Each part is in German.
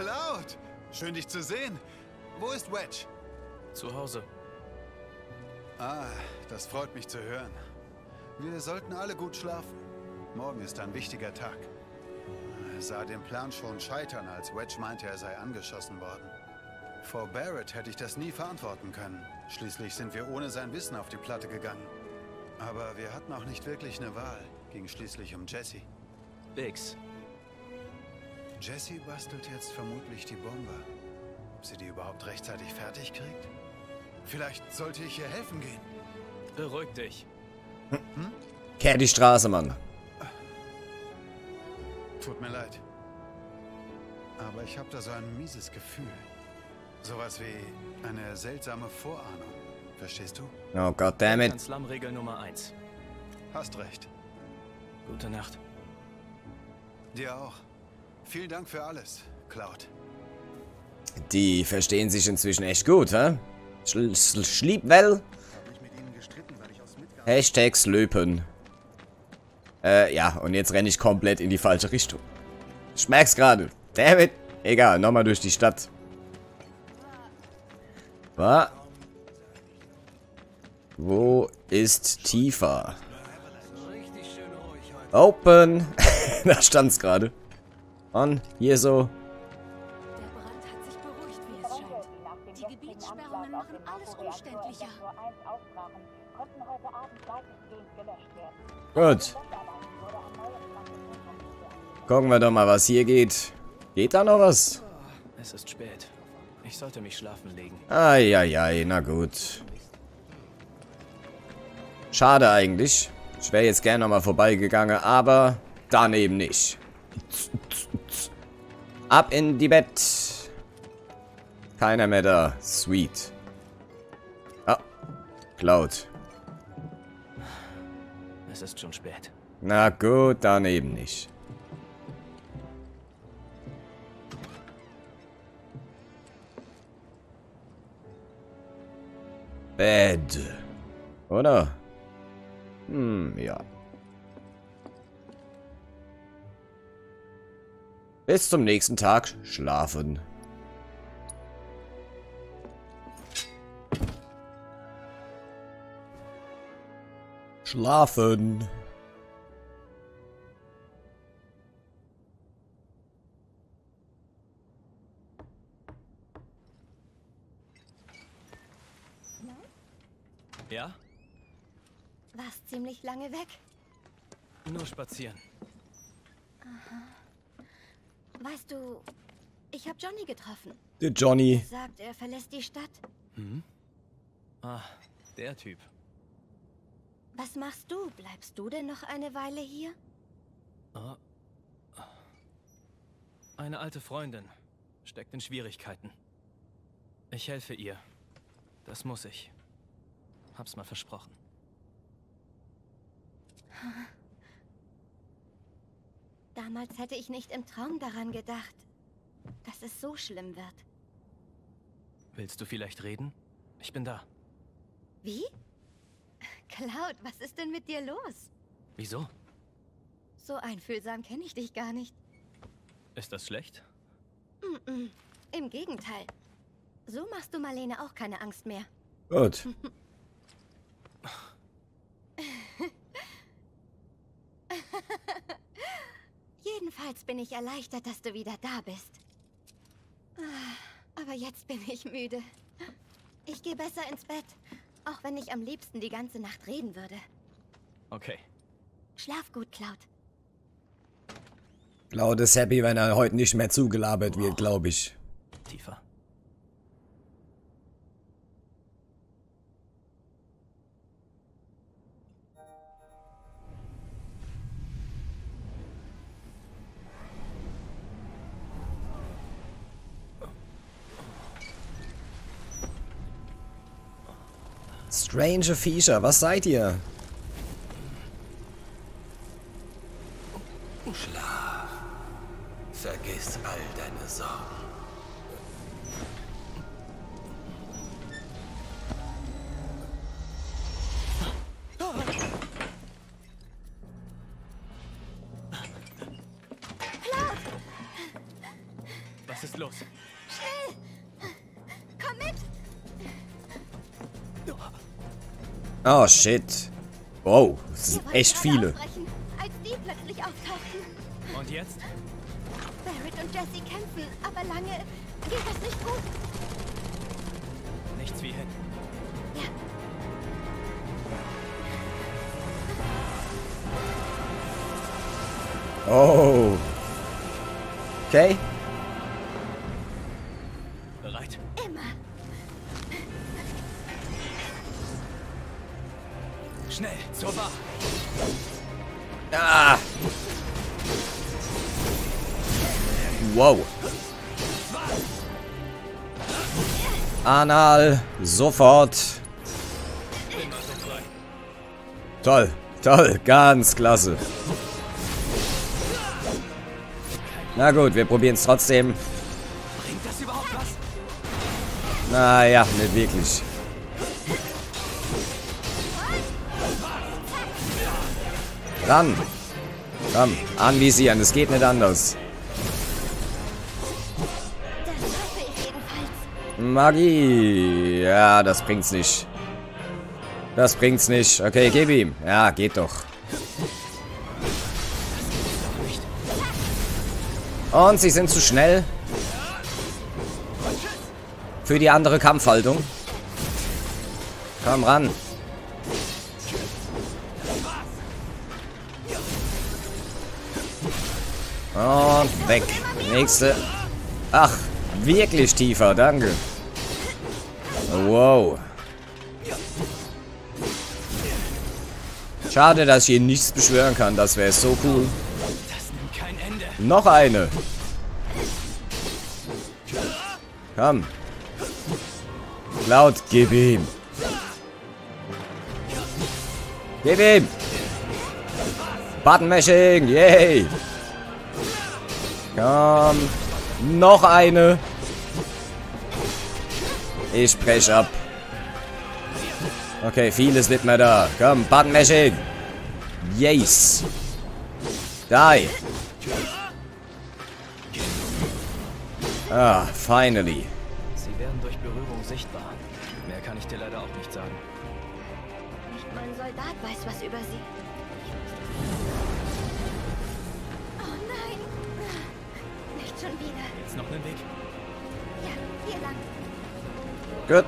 Cloud! Schön dich zu sehen. Wo ist Wedge? Zu Hause. Ah, das freut mich zu hören. Wir sollten alle gut schlafen. Morgen ist ein wichtiger Tag. Er sah den Plan schon scheitern, als Wedge meinte, er sei angeschossen worden. Vor Barrett hätte ich das nie verantworten können. Schließlich sind wir ohne sein Wissen auf die Platte gegangen. Aber wir hatten auch nicht wirklich eine Wahl. Ging schließlich um Jesse. Biggs. Jesse bastelt jetzt vermutlich die Bombe. Ob sie die überhaupt rechtzeitig fertig kriegt? Vielleicht sollte ich ihr helfen gehen. Beruhig dich. Kehr die Straße, Mann. Tut mir leid. Aber ich habe da so ein mieses Gefühl. Sowas wie eine seltsame Vorahnung. Verstehst du? Oh goddammit. Slum-Regel Nummer 1. Hast recht. Gute Nacht. Dir auch. Vielen Dank für alles, Cloud. Die verstehen sich inzwischen echt gut, hä? Schl schl schlieb well. Hashtag Slöpen. Äh, ja, und jetzt renne ich komplett in die falsche Richtung. Ich merk's gerade. David. Egal, nochmal durch die Stadt. Wa? Wo ist tiefer? Open. da stand's gerade. Und hier so. Der Brand hat sich beruhigt, wie es scheint. Die Gebietssperrungen machen alles umständlicher. Gut. Gucken wir doch mal, was hier geht. Geht da noch was? Es ist spät. Ich sollte mich schlafen legen. Eieiei, na gut. Schade eigentlich. Ich wäre jetzt gerne nochmal vorbeigegangen, aber dann eben nicht. Ab in die Bett. Keiner mehr da. Sweet. Ah, Cloud. Es ist schon spät. Na gut, dann eben nicht. Bed. Oder? Hm, ja. Bis zum nächsten Tag schlafen. Schlafen. Ja? Warst ziemlich lange weg. Nur spazieren. Weißt du, ich habe Johnny getroffen. Der Johnny. Sagt, er verlässt die Stadt. Ah, der Typ. Was machst du? Bleibst du denn noch eine Weile hier? Ah. Eine alte Freundin. Steckt in Schwierigkeiten. Ich helfe ihr. Das muss ich. Hab's mal versprochen. Damals hätte ich nicht im Traum daran gedacht, dass es so schlimm wird. Willst du vielleicht reden? Ich bin da. Wie? Cloud, was ist denn mit dir los? Wieso? So einfühlsam kenne ich dich gar nicht. Ist das schlecht? Im Gegenteil. So machst du Marlene auch keine Angst mehr. Gut. Jedenfalls bin ich erleichtert, dass du wieder da bist. Ah, Aber jetzt bin ich müde. Ich gehe besser ins Bett, auch wenn ich am liebsten die ganze Nacht reden würde. Okay. Schlaf gut, Cloud. Cloud ist happy, wenn er heute nicht mehr zugelabert wird, glaube ich. Tiefer. Strange Viecher, was seid ihr? Oh, shit. Wow, das sind echt viele. ausbrechen, als die plötzlich auftauchten. Und jetzt? Barrett und Jesse kämpfen, aber lange geht das nicht gut. Nichts wie hin. Ja, Oh. Okay. Schnell, zur Wahl. Ah. Wow. Anal, sofort. Toll, toll, ganz klasse. Na gut, wir probieren es trotzdem. Bringt das überhaupt was? Naja, nicht wirklich. Ran. Komm, anvisieren, es geht nicht anders. Magie. Ja, das bringt's nicht. Das bringt's nicht. Okay, gib ihm. Ja, geht doch. Und sie sind zu schnell. Für die andere Kampfhaltung. Komm ran. Und weg. Nächste. Ach, wirklich tiefer, danke. Wow. Schade, dass ich hier nichts beschwören kann. Das wäre so cool. Noch eine. Komm. Cloud, gib ihm. Gib ihm. Button Mashing, yay. Komm. Noch eine. Ich brech ab. Okay, vieles nicht mehr da. Komm, Button Mashing. Yes. Die. Ah, finally. Sie werden durch Berührung sichtbar. Mehr kann ich dir leider auch nicht sagen. Nicht mal ein Soldat weiß was über sie. Schon wieder. Jetzt noch einen Weg. Ja, hier lang. Gut.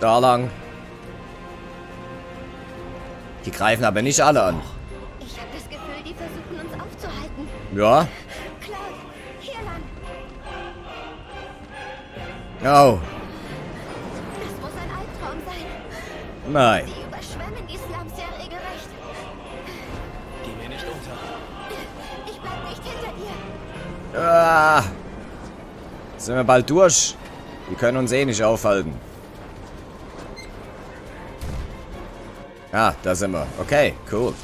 Da lang. Die greifen aber nicht alle an. Ich habe das Gefühl, die versuchen uns aufzuhalten. Ja. Cloud, hier lang. Oh. Das muss ein Albtraum sein. Nein. Ah. Sind wir bald durch? Die können uns eh nicht aufhalten. Ah, da sind wir. Okay, cool.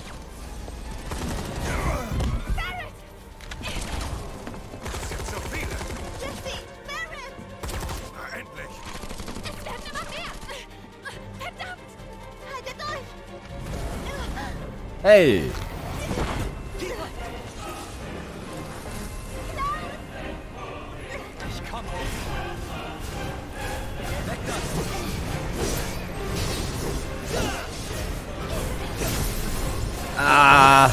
Das Ah.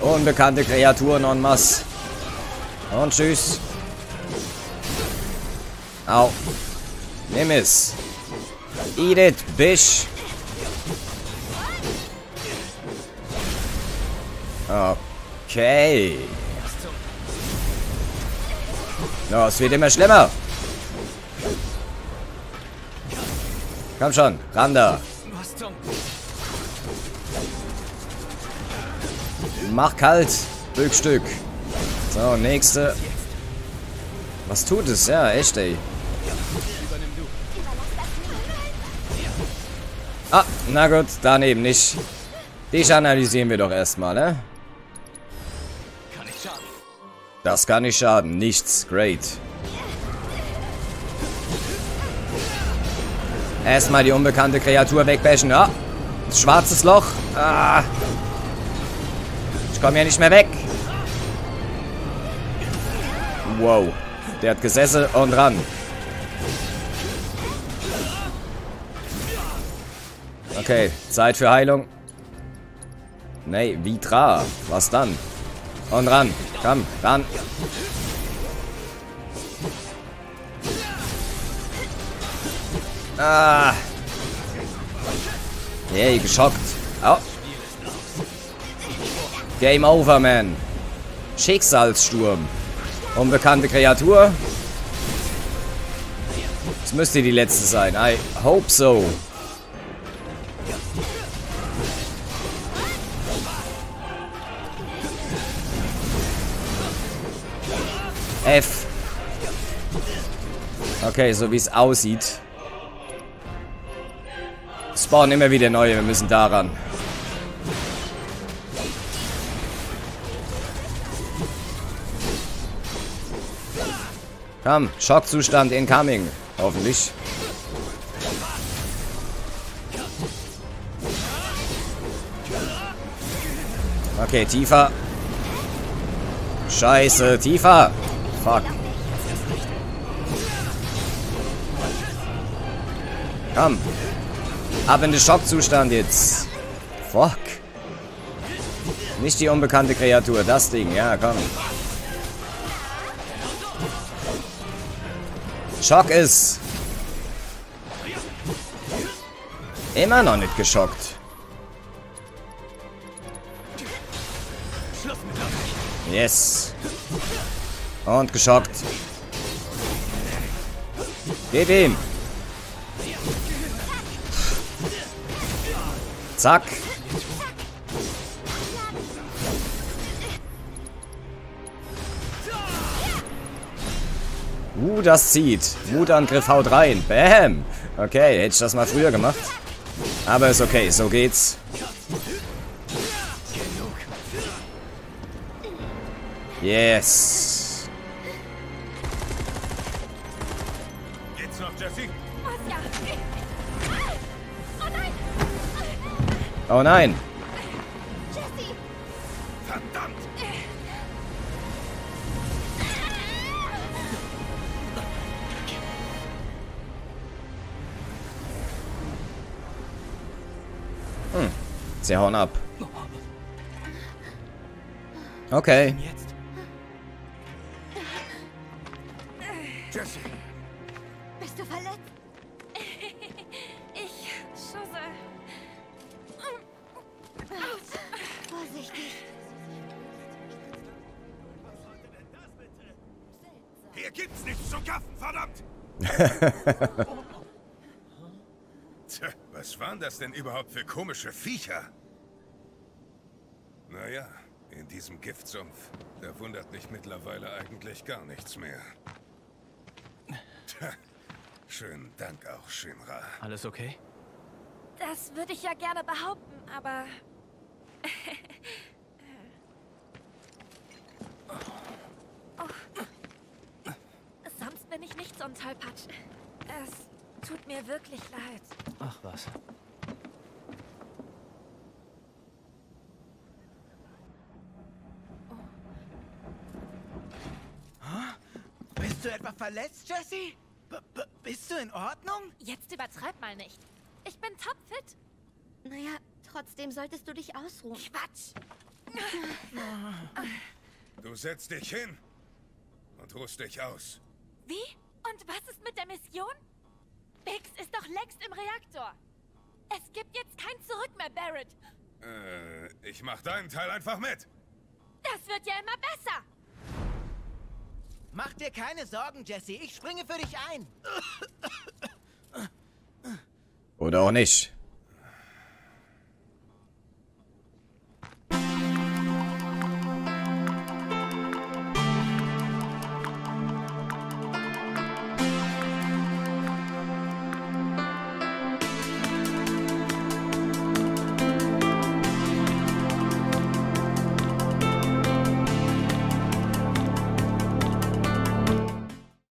Unbekannte Kreaturen en masse. Und tschüss. Au. Nimm es. Eat it, Bish. Okay. No, es wird immer schlimmer. Komm schon, ran da. Mach kalt. Stück. So, nächste. Was tut es? Ja, echt, ey. Ah, na gut, daneben nicht. Dich analysieren wir doch erstmal, ne? Das kann nicht schaden. Nichts. Great. Erstmal die unbekannte Kreatur wegbashen. Ah, schwarzes Loch. Ah. Ich komme hier nicht mehr weg. Wow. Der hat gesessen und ran. Okay, Zeit für Heilung. Nee, Vitra. Was dann? Und ran. Komm, ran. Ah. Yay, geschockt. Oh. Game over, man. Schicksalssturm. Unbekannte Kreatur. Das müsste die letzte sein. I hope so. F. Okay, so wie es aussieht. Spawnen immer wieder neue, wir müssen daran. Komm, Schockzustand incoming. Hoffentlich. Okay, tiefer. Scheiße, tiefer. Fuck. Komm. Ab in den Schockzustand jetzt. Fuck. Nicht die unbekannte Kreatur, das Ding. Ja, komm. Schock ist. Immer noch nicht geschockt. Yes. Und geschockt. Geht ihm. Zack. Uh, das zieht. Wutangriff haut rein. Bam. Okay, hätte ich das mal früher gemacht. Aber ist okay, so geht's. Yes. Oh nein. Verdammt! Sie hauen ab. Okay. Hier gibt's nichts zu gaffen, verdammt! Tja, was waren das denn überhaupt für komische Viecher? Naja, in diesem Giftsumpf, da wundert mich mittlerweile eigentlich gar nichts mehr. Tja, schönen Dank auch, Shinra. Alles okay? Das würde ich ja gerne behaupten, aber oh. So ein Tollpatsch. Es tut mir wirklich leid. Ach was. Bist du etwa verletzt, Jesse? B -b bist du in Ordnung? Jetzt übertreib mal nicht. Ich bin topfit. Naja, trotzdem solltest du dich ausruhen. Quatsch. Du setzt dich hin und ruhst dich aus. Wie? Und was ist mit der Mission? Biggs ist doch längst im Reaktor. Es gibt jetzt kein Zurück mehr, Barrett. Äh, ich mach deinen Teil einfach mit. Das wird ja immer besser. Mach dir keine Sorgen, Jesse. Ich springe für dich ein. Oder auch nicht.